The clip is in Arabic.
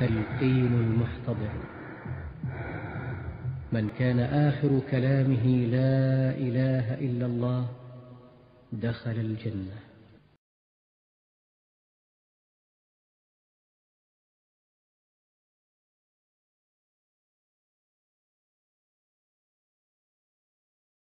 تلقين المحتضر من كان آخر كلامه لا إله إلا الله دخل الجنة.